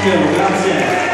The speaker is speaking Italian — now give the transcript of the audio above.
Grazie.